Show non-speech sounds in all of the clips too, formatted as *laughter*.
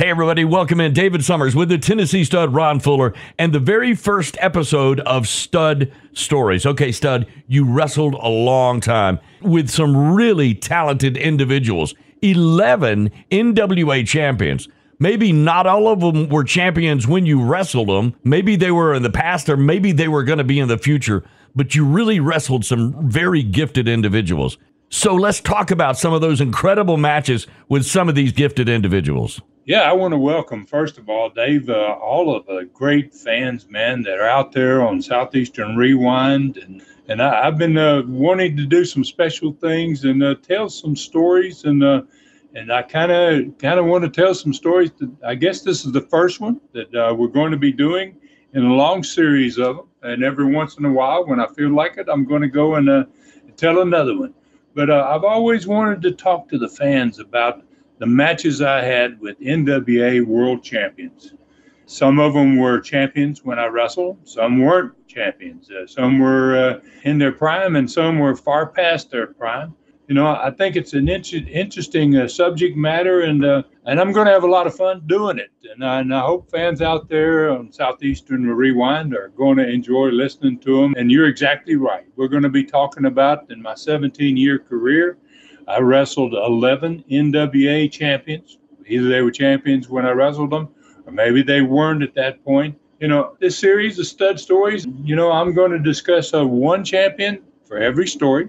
Hey, everybody, welcome in. David Summers with the Tennessee stud Ron Fuller and the very first episode of Stud Stories. Okay, Stud, you wrestled a long time with some really talented individuals, 11 NWA champions. Maybe not all of them were champions when you wrestled them. Maybe they were in the past or maybe they were going to be in the future, but you really wrestled some very gifted individuals. So let's talk about some of those incredible matches with some of these gifted individuals. Yeah, I want to welcome, first of all, Dave, uh, all of the great fans, man, that are out there on Southeastern Rewind. And, and I, have been uh, wanting to do some special things and uh, tell some stories. And uh, and I kind of kind of want to tell some stories. That, I guess this is the first one that uh, we're going to be doing in a long series of them. And every once in a while, when I feel like it, I'm going to go and uh, tell another one. But I've always wanted to talk to the fans about the matches I had with NWA world champions. Some of them were champions when I wrestled, some weren't champions. Uh, some were uh, in their prime, and some were far past their prime. You know, I think it's an inter- interesting uh, subject matter, and uh, and I'm going to have a lot of fun doing it. And I, and I hope fans out there on Southeastern Rewind are going to enjoy listening to them. And you're exactly right. We're going to be talking about in my 17 year career I wrestled 11 NWA champions. Either they were champions when I wrestled them, or maybe they weren't at that point. You know, this series of stud stories, you know, I'm going to discuss a one champion for every story.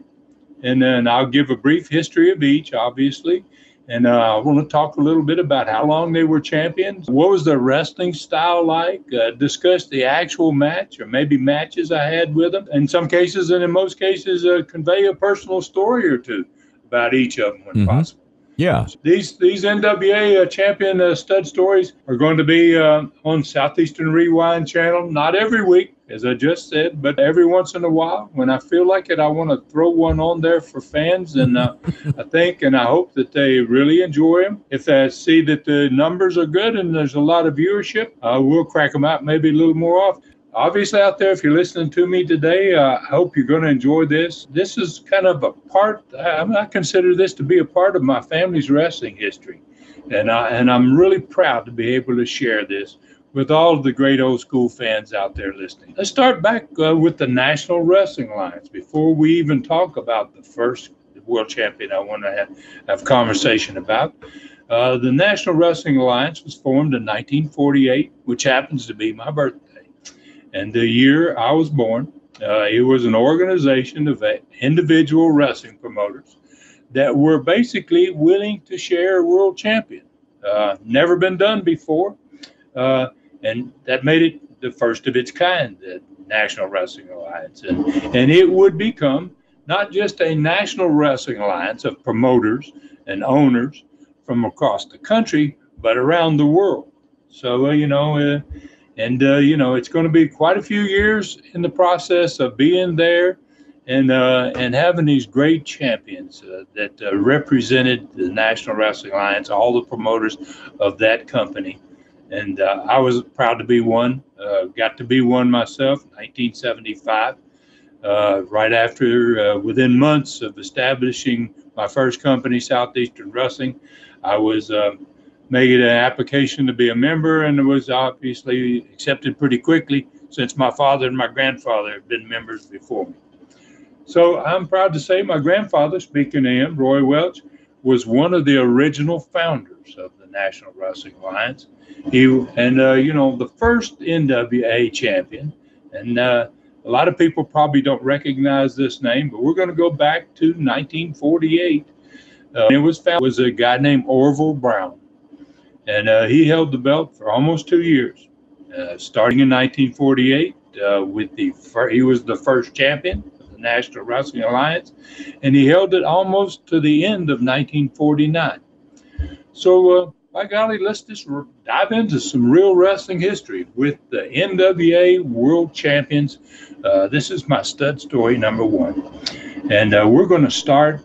And then I'll give a brief history of each, obviously. And uh, I want to talk a little bit about how long they were champions, what was their wrestling style like, uh, discuss the actual match or maybe matches I had with them. In some cases, and in most cases, uh, convey a personal story or two about each of them when mm-hmm. possible. Yeah. These these NWA uh, champion uh, stud stories are going to be uh, on Southeastern Rewind channel. Not every week, as I just said, but every once in a while, when I feel like it, I want to throw one on there for fans. And uh, *laughs* I think and I hope that they really enjoy them. If they see that the numbers are good and there's a lot of viewership, uh, we'll crack them out maybe a little more often obviously out there if you're listening to me today uh, i hope you're going to enjoy this this is kind of a part I, I consider this to be a part of my family's wrestling history and, I, and i'm really proud to be able to share this with all of the great old school fans out there listening. Let's start back uh, with the national wrestling alliance. Before we even talk about the first world champion i want to have, have conversation about uh, the National Wrestling Alliance was formed in 1948, which happens to be my birthday. And the year I was born, uh, it was an organization of individual wrestling promoters that were basically willing to share a world champion. Uh, never been done before, uh, and that made it the first of its kind, the National Wrestling Alliance. And, and it would become not just a national wrestling alliance of promoters and owners from across the country, but around the world. So, uh, you know, uh, and uh, you know it's going to be quite a few years in the process of being there and uh, and having these great champions uh, that uh, represented the National Wrestling Alliance, all the promoters of that company, and uh, I was proud to be one. Uh, got to be one myself, 1975, right after within months of establishing my first company, Southeastern Wrestling, I was. Um, made an application to be a member and it was obviously accepted pretty quickly since my father and my grandfather had been members before me. So I'm proud to say my grandfather, speaking to him, Roy Welch, was one of the original founders of the National Wrestling Alliance. He and uh, you know the first NWA champion, and uh, a lot of people probably don't recognize this name, but we're going to go back to 1948. Uh, it was found was a guy named Orville Brown and uh, he held the belt for almost two years, uh, starting in 1948 uh, with the fir- he was the first champion National Wrestling Alliance, and he held it almost to the end of 1949. So, uh, by golly, let's just dive into some real wrestling history with the NWA World Champions. Uh, this is my stud story number one, and uh, we're going to start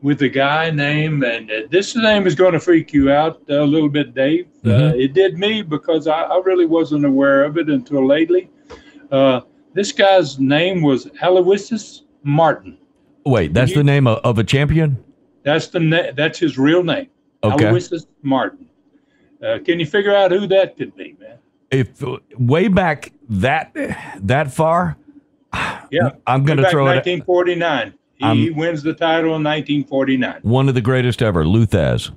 with a guy named, and uh, this name is going to freak you out a little bit, Dave. Mm-hmm. Uh, it did me because I, I, really wasn't aware of it until lately. Uh, this guy's name was Aloysius Martin. Wait, that's the name of, of, a champion? That's the na- that's his real name. Okay. Aloysius Martin. Uh, can you figure out who that could be, man? If way back that that far, Yeah, I'm going to throw it 1949. He, he wins the title in 1949. one of the greatest ever, Lou Thesz.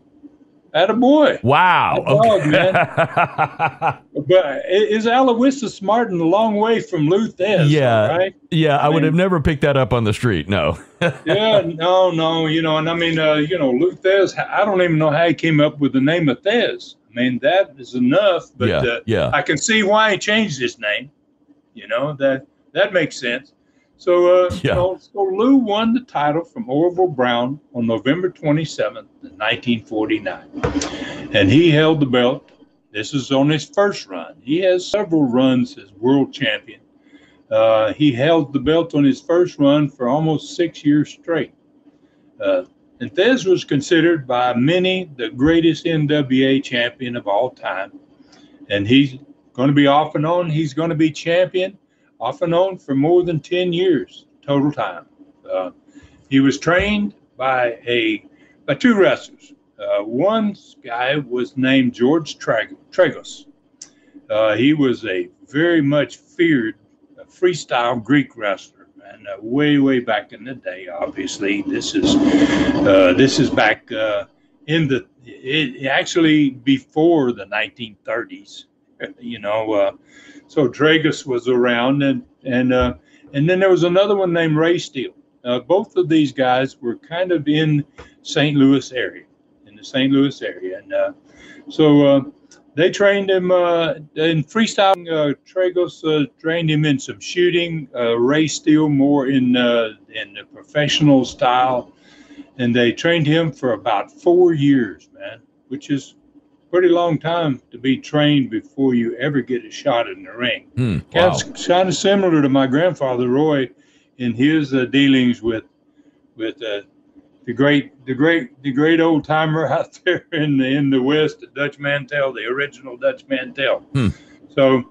At a boy. Wow. Okay. man. *laughs* But i- is Aloysius Martin a long way from Lou Thesz? Yeah. Right? yeah, I would mean- have never picked that up on the street. No. *laughs* Yeah, no, no, you know, and I mean, uh, you know, Lou Thesz, I don't even know how he came up with the name of Thesz. I mean, that is enough, but yeah. uh, yeah. I can see why he changed his name. You know, that that makes sense. So, uh, Yeah. know, so Lou won the title from Orville Brown on November 27th, 1949. And he held the belt. This is on his first run. He has several runs as world champion. Uh, he held the belt on his first run for almost six years straight. Uh, and Thesz was considered by many the greatest NWA champion of all time. And he's going to be off and on. He's going to be champion off and on for more than 10 years total time. Uh, he was trained by a by two wrestlers. Uh, one guy was named George Trag- Tragos. Uh, he was a very much feared uh, freestyle Greek wrestler, and uh, way way back in the day. Obviously, this is uh, this is back in the it, actually before the 1930s. You know, uh, so Tragos was around, and and uh, and then there was another one named Ray Steele. Uh, both of these guys were kind of in St. Louis area, in the St. Louis area, and uh, so uh, they trained him uh, in freestyle. Uh, Tragos uh, trained him in some shooting. Uh, Ray Steele more in in the professional style, and they trained him for about four years, man, which is pretty long time to be trained before you ever get a shot in the ring. Hmm, wow. That's kind of similar to my grandfather Roy in his uh, dealings with with uh, the great the great the great old timer *laughs* out there in the in the West, the Dutch Mantell, the original Dutch Mantell. Hmm. So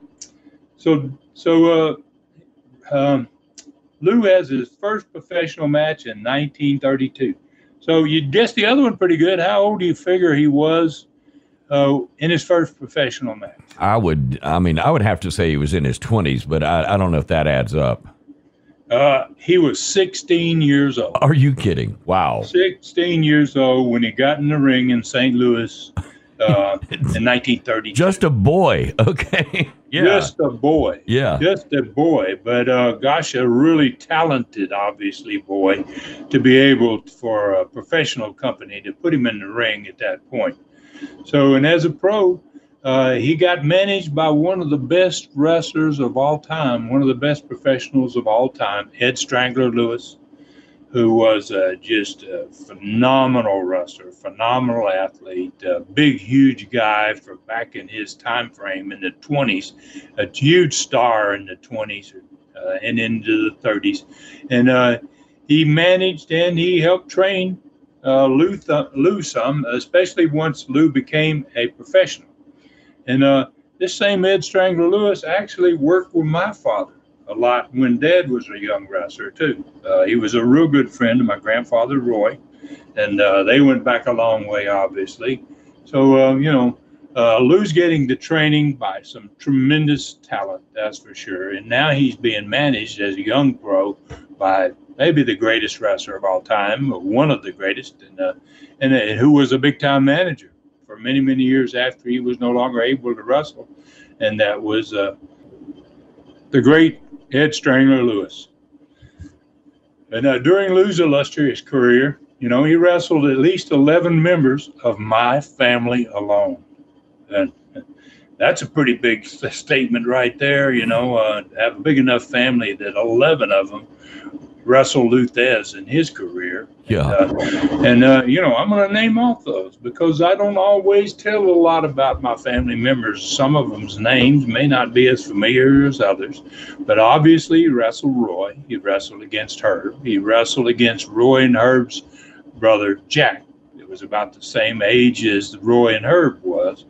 so so uh, um, Lou has his first professional match in 1932. So you guess the other one pretty good. How old do you figure he was uh, in his first professional match? I would, I mean, I would have to say he was in his 20s, but I, I don't know if that adds up. Uh, he was 16 years old. Are you kidding? Wow. 16 years old when he got in the ring in St. Louis uh, *laughs* in 1930. Just a boy. *laughs* Okay. Yeah. Just a boy. yeah. Just a boy, but uh, gosh, a really talented, obviously, boy to be able for a professional company to put him in the ring at that point. So, and as a pro, uh, he got managed by one of the best wrestlers of all time, one of the best professionals of all time, Ed Strangler Lewis, who was uh, just a phenomenal wrestler, phenomenal athlete, a big, huge guy for back in his time frame in the 20s, a huge star in the 20s uh, and into the 30s. And uh, he managed and he helped train uh, some, especially once Lou became a professional. And uh, this same Ed Strangler Lewis actually worked with my father a lot when Dad was a young wrestler too. Uh, he was a real good friend of my grandfather Roy, and uh, they went back a long way, obviously. So uh, you know, uh, Lou's getting the training by some tremendous talent, that's for sure. And now he's being managed as a young pro by maybe the greatest wrestler of all time, or one of the greatest, and uh, and uh, who was a big time manager for many many years after he was no longer able to wrestle, and that was uh, the great Ed Strangler Lewis. And uh, during Lou's illustrious career, you know, he wrestled at least 11 members of my family alone. And that's a pretty big statement right there, you know, uh, have a big enough family that 11 of them wrestled Lou Thesz in his career. Yeah. Uh, and, uh, you know, I'm going to name off those because I don't always tell a lot about my family members. Some of them's names may not be as familiar as others, but obviously he wrestled Roy. He wrestled against Herb. He wrestled against Roy and Herb's brother, Jack. It was about the same age as Roy and Herb was.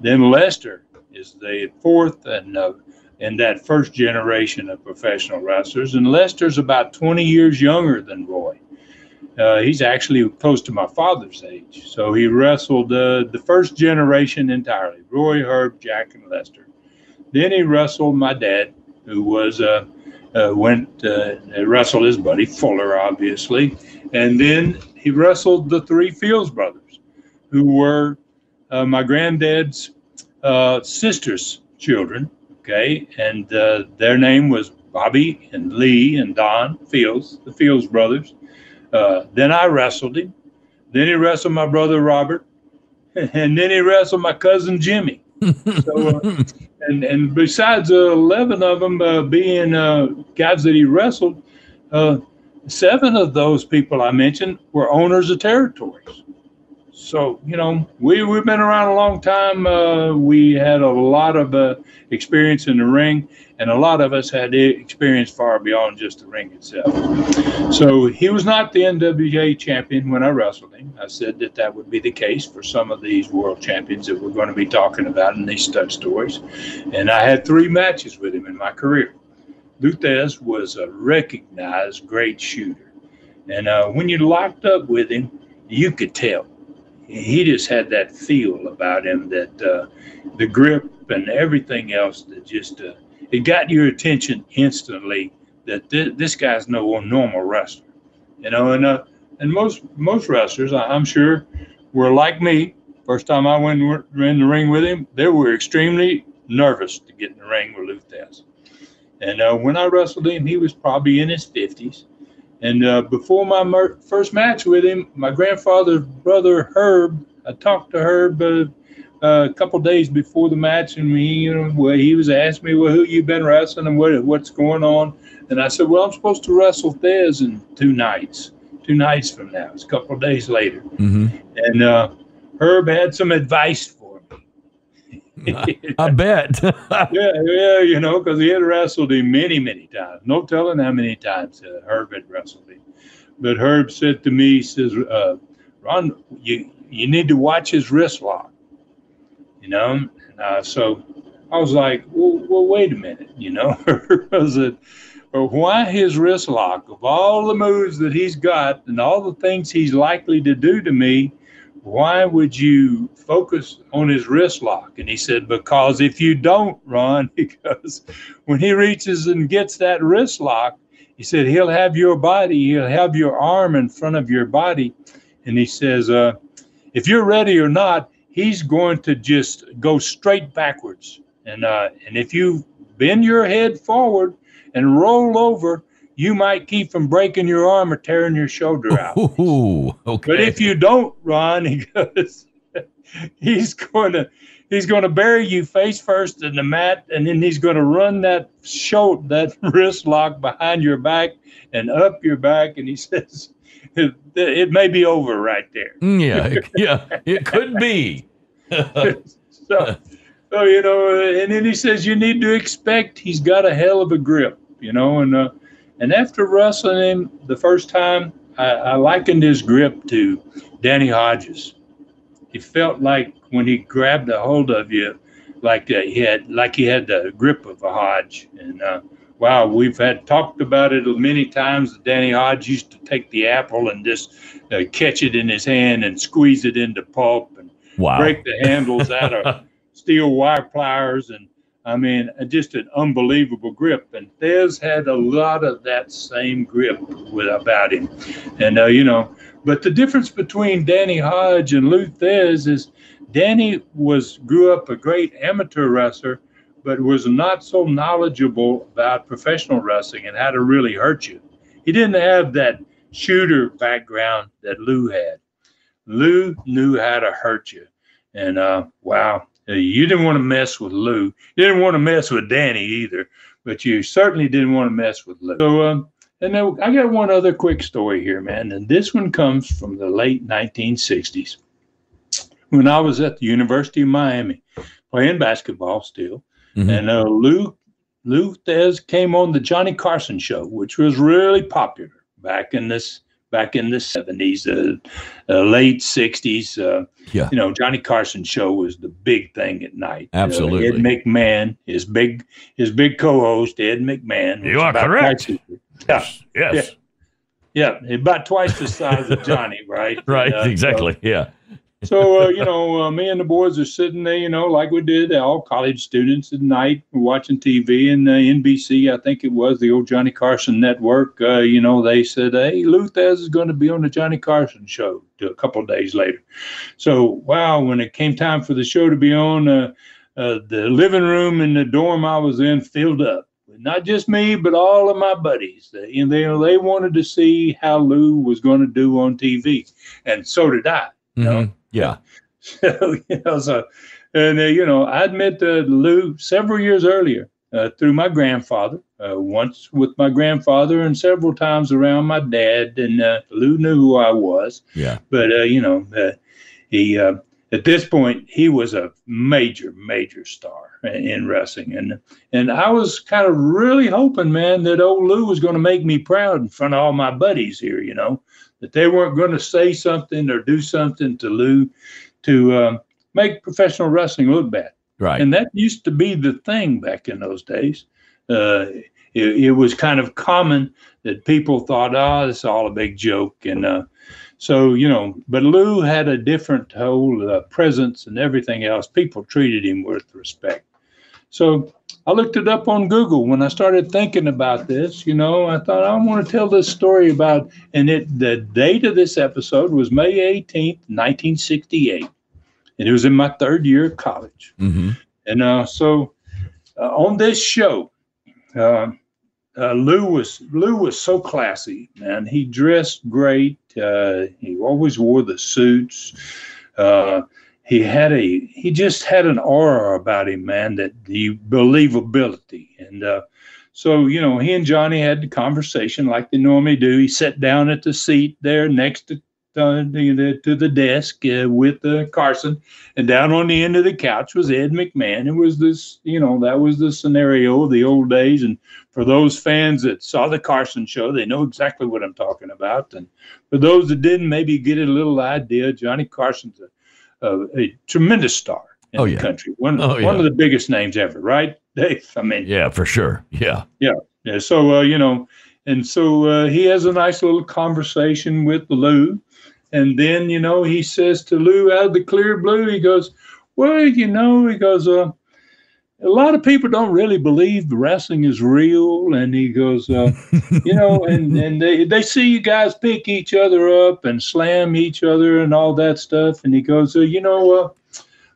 Then Lester is the fourth and uh, in that first generation of professional wrestlers, and Lester's about 20 years younger than Roy. Uh, he's actually close to my father's age. So he wrestled uh, the first generation entirely Roy, Herb, Jack, and Lester. Then he wrestled my dad, who was uh, uh, went uh, wrestled his buddy Fuller, obviously, and then he wrestled the three Fields brothers, who were uh, my granddad's uh, sister's children. Okay, and uh, their name was Bobby and Lee and Don Fields, the Fields brothers. Uh, then I wrestled him. Then he wrestled my brother Robert, *laughs* and then he wrestled my cousin Jimmy. *laughs* so, uh, and and besides uh, eleven of them uh, being uh, guys that he wrestled, uh, seven of those people I mentioned were owners of territories. So you know we we've been around a long time. Uh, we had a lot of experience in the ring, and a lot of us had experience far beyond just the ring itself. So he was not the NWA champion when I wrestled him. I said that that would be the case for some of these world champions that we're going to be talking about in these stud stories. And I had three matches with him in my career. Lou Thesz was a recognized great shooter. And uh, when you locked up with him, you could tell. He just had that feel about him that uh, the grip and everything else that just uh, it got your attention instantly that th- this guy's no normal wrestler, you know. And uh, and most most wrestlers, I'm sure, were like me. First time I went in the ring with him, they were extremely nervous to get in the ring with Lou Thesz. And uh, when I wrestled him, he was probably in his 50s. And uh, before my mer- first match with him, my grandfather's brother Herb, I talked to Herb uh, uh, a couple days before the match, and he, you know, well, he was asking me, "Well, who you been wrestling and what what's going on?" And I said, "Well, I'm supposed to wrestle Thesz in two nights, two nights from now. It's a couple of days later." Mm-hmm. And uh, Herb had some advice. I, *laughs* I bet. *laughs* yeah, yeah, you know, because he had wrestled him many, many times. No telling how many times uh, Herb had wrestled him. But Herb said to me, he says, uh, "Ron, you you need to watch his wrist lock." you know. Uh, so I was like, well, well, wait a minute, you know, was it? Or why his wrist lock of all the moves that he's got and all the things he's likely to do to me? Why would you focus on his wrist lock? And he said, because if you don't, Ron, *laughs* because when he reaches and gets that wrist lock, he said he'll have your body, he'll have your arm in front of your body, and he says, uh, if you're ready or not, he's going to just go straight backwards. And uh, and if you bend your head forward and roll over, you might keep from breaking your arm or tearing your shoulder out. Ooh, okay. But if you don't, Ron, *laughs* he goes, he's going to he's going to bury you face first in the mat, and then he's going to run that shoulder, that *laughs* wrist lock behind your back and up your back, and he *laughs* says it, it may be over right there. Mm, yeah, yeah, it could be. so, so, you know, and then he says you need to expect he's got a hell of a grip, you know, and uh, and after wrestling him the first time, I, I likened his grip to Danny Hodges. He felt like when he grabbed a hold of you, like uh, he had like he had the grip of a Hodge, and uh, wow, we've had talked about it many times. Danny Hodge used to take the apple and just uh, catch it in his hand and squeeze it into pulp and wow. break the handles out of *laughs* steel wire pliers. And I mean, uh, just an unbelievable grip. And Thesz had a lot of that same grip with, about him. And, uh, you know, but the difference between Danny Hodge and Lou Thesz is Danny was grew up a great amateur wrestler but was not so knowledgeable about professional wrestling and how to really hurt you. He didn't have that shooter background that Lou had. Lou knew how to hurt you. And uh, wow, you didn't want to mess with Lou. You didn't want to mess with Danny either, but you certainly didn't want to mess with Lou. So, um, and then I got one other quick story here, man. And this one comes from the late 1960s when I was at the University of Miami playing basketball still. Mm-hmm. And uh, Lou Lou Thesz came on the Johnny Carson show, which was really popular back in this back in the 70s, uh, uh, late 60s. Uh, yeah. You know, Johnny Carson show was the big thing at night. Absolutely. Ed McMahon, his big his big co-host Ed McMahon. You are correct. Yeah. Yes. Yeah. Yeah, about twice the size of Johnny, right? *laughs* Right, And, uh, exactly. yeah. So, uh, you know, uh, me and the boys are sitting there, you know, like we did, all college students at night, watching TV and uh, NBC, I think it was the old Johnny Carson network. Uh, you know, they said, hey, Lou Thesz is going to be on the Johnny Carson show a couple days later. So, wow, when it came time for the show to be on, uh, uh, the living room in the dorm I was in filled up. Not just me, but all of my buddies. And they, they wanted to see how Lou was going to do on TV. And so did I. You know? Mhm. Yeah. *laughs* So, you know, so, and uh, you know, I'd met uh, Lou several years earlier uh, through my grandfather. Uh, once with my grandfather, and several times around my dad. And uh, Lou knew who I was, Yeah. but uh, you know, uh, he uh, at this point he was a major, major star in wrestling, and and I was kind of really hoping, man, that old Lou was going to make me proud in front of all my buddies here. You know, that they weren't going to say something or do something to Lou to um, make professional wrestling look bad. Right. And that used to be the thing back in those days. Uh, it, it was kind of common that people thought, oh, it's all a big joke. And uh, so, you know, but Lou had a different whole uh, presence and everything else. People treated him with respect. So I looked it up on Google when I started thinking about this. You know, I thought I want to tell this story about, and it the date of this episode was May 18th, 1968. And it was in my third year of college. hmm And uh, so uh, on this show, uh, uh, Lou was Lou was so classy, man. He dressed great. Uh, he always wore the suits. He had a he just had an aura about him, man. That the believability and. Uh, so you know, he and Johnny had the conversation like they normally do. He sat down at the seat there next to uh, the, to the desk uh, with uh, Carson, and down on the end of the couch was Ed McMahon. It was this, you know, that was the scenario of the old days. And for those fans that saw the Carson show, they know exactly what I'm talking about. And for those that didn't, maybe get a little idea. Johnny Carson's a, a, a tremendous star in Oh, the yeah. country. One, Oh, one yeah. of the biggest names ever, right, *laughs* Dave? I mean, Yeah, for sure. Yeah. yeah. So uh, you know, and so uh, he has a nice little conversation with Lou, and then you know he says to Lou out of the clear blue, he goes, "Well, you know," he goes, uh, "A lot of people don't really believe wrestling is real," and he goes, uh, *laughs* "You know, and and they they see you guys pick each other up and slam each other and all that stuff," and he goes, uh, "You know,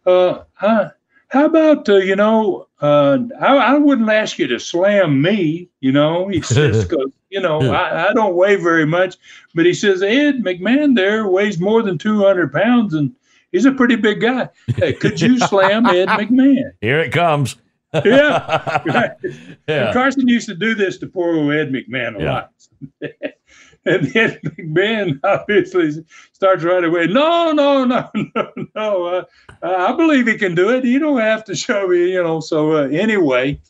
uh, uh, huh, how about uh, you know uh, I, I wouldn't ask you to slam me you know? He *laughs* says you know I, I don't weigh very much but he says ed mcmahon there weighs more than 200 pounds and he's a pretty big guy Hey, could you *laughs* slam ed mcmahon Here it comes. yeah right. *laughs* yeah. Carson used to do this to poor old Ed McMahon a Yeah. lot. *laughs* and Ed McMahon obviously starts right away. No, no, no, no, no. Uh, I believe he can do it. You don't have to show me, you know. So uh, anyway,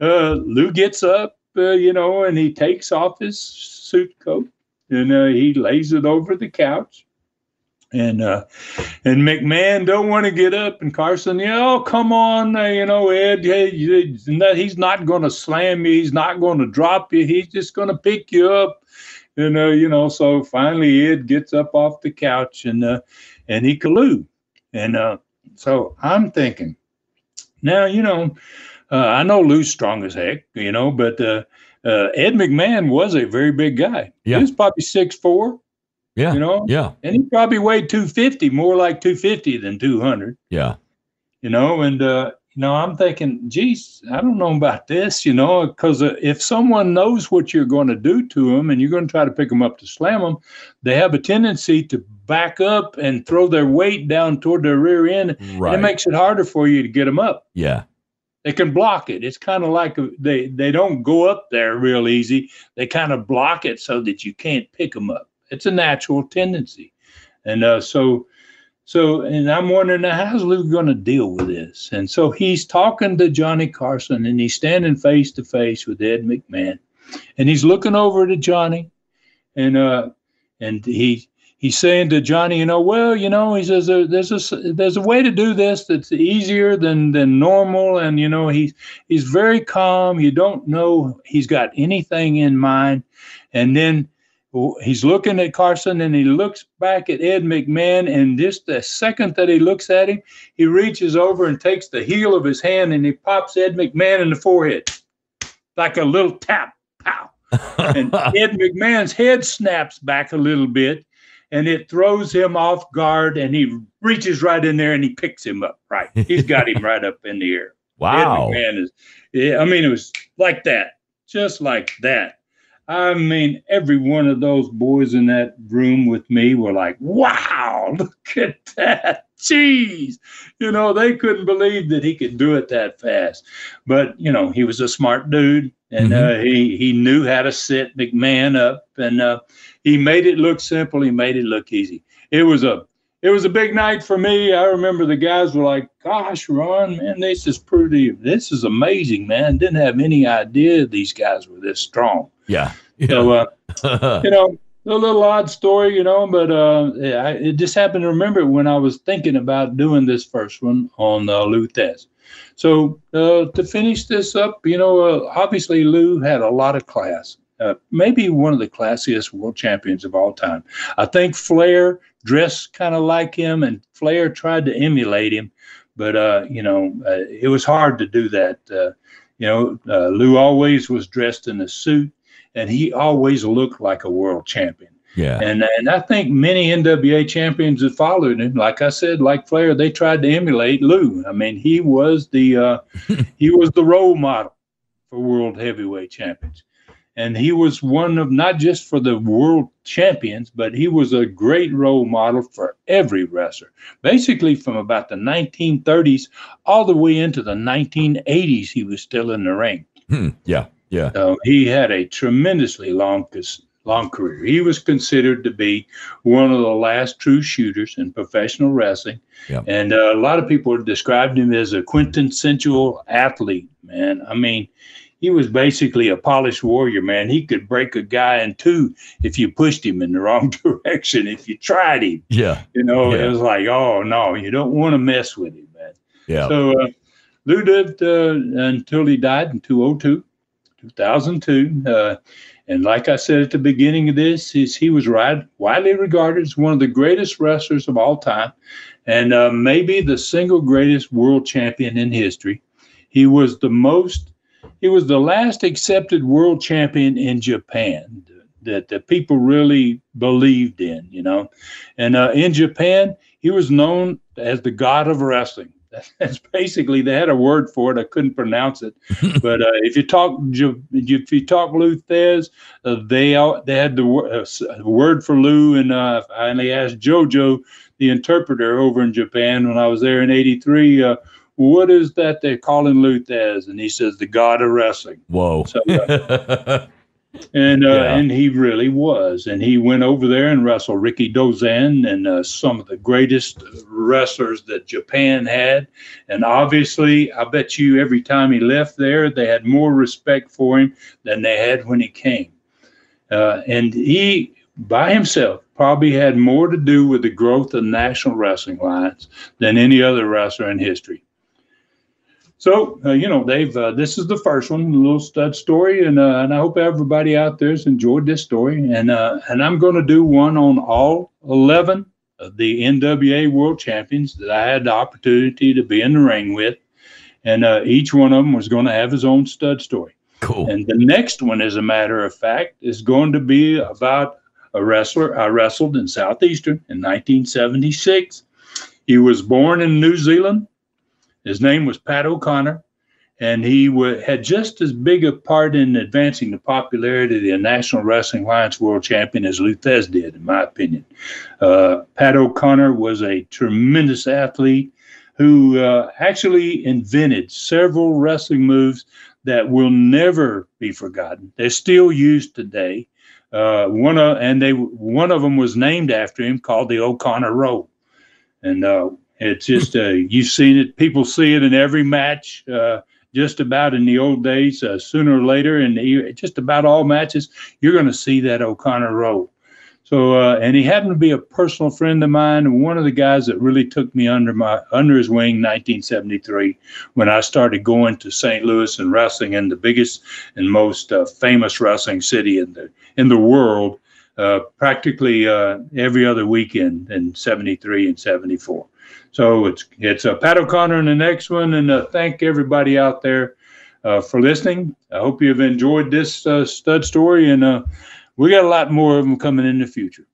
uh, Lou gets up, uh, you know, and he takes off his suit coat and uh, he lays it over the couch. And uh, and McMahon don't want to get up, and Carson, yeah, oh come on, you know Ed, hey, he's not going to slam you, he's not going to drop you, he's just going to pick you up, and uh, you know. So finally, Ed gets up off the couch and uh, and he collude, and uh, so I'm thinking, now you know, uh, I know Lou's strong as heck, you know, but uh, uh, Ed McMahon was a very big guy. Yeah. He was probably six four, Yeah. you know, Yeah. and he probably weighed 250, more like 250 than 200, Yeah. you know. And, uh, you know, I'm thinking, geez, I don't know about this, you know, because uh, if someone knows what you're going to do to them and you're going to try to pick them up to slam them, they have a tendency to back up and throw their weight down toward their rear end. Right. it makes it harder for you to get them up. yeah. They can block it. It's kind of like they, they don't go up there real easy. They kind of block it so that you can't pick them up. It's a natural tendency. And uh, so, so, and I'm wondering now, how's Lou going to deal with this? And so he's talking to Johnny Carson and he's standing face to face with Ed McMahon and he's looking over to Johnny and, uh, and he, he's saying to Johnny, you know, well, you know, he says there, there's a there's a way to do this that's easier than than normal, and you know, he's he's very calm. You don't know he's got anything in mind, and then he's looking at Carson and he looks back at Ed McMahon. And just the second that he looks at him, he reaches over and takes the heel of his hand and he pops Ed McMahon in the forehead like a little tap. Pow. *laughs* and Ed McMahon's head snaps back a little bit and it throws him off guard and he reaches right in there and he picks him up. Right. He's got him right up in the air. Wow. Ed McMahon is, yeah, I mean, it was like that, just like that. I mean, every one of those boys in that room with me were like, wow, *laughs* look at that. Jeez. You know, they couldn't believe that he could do it that fast. But, you know, he was a smart dude and mm-hmm. uh, he, he knew how to set McMahon up and uh, he made it look simple. He made it look easy. It was a it was a big night for me. I remember the guys were like, "Gosh, Ron, man, this is pretty. This is amazing, man. Didn't have any idea these guys were this strong." Yeah. yeah. So, uh, you know, a little odd story, you know, but uh, I, it just happened to remember when I was thinking about doing this first one on uh, Lou Thesz. So uh, to finish this up, you know, uh, obviously Lou had a lot of class. Uh, maybe one of the classiest world champions of all time. I think Flair dressed kind of like him, and Flair tried to emulate him, but uh, you know uh, it was hard to do that. Uh, you know, uh, Lou always was dressed in a suit, and he always looked like a world champion. Yeah, and and I think many NWA champions that followed him, like I said, like Flair, they tried to emulate Lou. I mean, he was the uh, *laughs* he was the role model for world heavyweight champions and he was one of not just for the world champions, but he was a great role model for every wrestler. Basically, from about the 1930s all the way into the 1980s, he was still in the ring. Hmm. Yeah, yeah. So he had a tremendously long long career. He was considered to be one of the last true shooters in professional wrestling. Yep. And uh, a lot of people described him as a quintessential athlete, man. I mean, he was basically a polished warrior, man. He could break a guy in two if you pushed him in the wrong *laughs* direction, if you tried him. Yeah. You know, yeah. it was like, oh, no, you don't want to mess with him, man. Yeah. So uh, Lou lived uh, until he died in 202, 2002. Uh, and like I said at the beginning of this, is he was right, widely regarded as one of the greatest wrestlers of all time and uh, maybe the single greatest world champion in history. He was the most he was the last accepted world champion in Japan that the people really believed in, you know. And uh, in Japan, he was known as the god of wrestling. *laughs* That's basically they had a word for it. I couldn't pronounce it, *laughs* but uh, if you talk if you talk Lou Thesz, uh, they they had the uh, word for Lou, and uh, I asked JoJo, the interpreter over in Japan, when I was there in '83 what is that they're calling Lou Thesz? And he says, the god of wrestling. Whoa. So, *laughs* uh, and uh, yeah. and he really was. And he went over there and wrestled Rikidozan and uh, some of the greatest wrestlers that Japan had. And obviously, I bet you every time he left there, they had more respect for him than they had when he came. Uh, and he, by himself, probably had more to do with the growth of National Wrestling Alliance than any other wrestler in history. So, uh, you know, Dave, uh, this is the first one, a little stud story, and uh, and I hope everybody out there's enjoyed this story. And uh, and I'm going to do one on all 11 of the NWA World Champions that I had the opportunity to be in the ring with, and uh, each one of them was going to have his own stud story. Cool. And the next one, as a matter of fact, is going to be about a wrestler I wrestled in Southeastern in 1976. He was born in New Zealand his name was Pat O'Connor, and he w- had just as big a part in advancing the popularity of the National Wrestling Alliance World Champion as Lou Thesz did, in my opinion. Uh, Pat O'Connor was a tremendous athlete who uh, actually invented several wrestling moves that will never be forgotten. They're still used today. Uh, one of and they one of them was named after him, called the O'Connor Roll. And uh, it's just uh, you've seen it. People see it in every match. Uh, just about in the old days, uh, sooner or later, in just about all matches, you're going to see that O'Connor roll. So, uh, and he happened to be a personal friend of mine, and one of the guys that really took me under my under his wing, 1973, when I started going to St. Louis and wrestling in the biggest and most uh, famous wrestling city in the in the world. uh, practically every other weekend in 73 and 74. So it's it's uh, Pat O'Connor in the next one, and uh, thank everybody out there uh, for listening. I hope you've enjoyed this uh, stud story, and uh, we got a lot more of them coming in the future.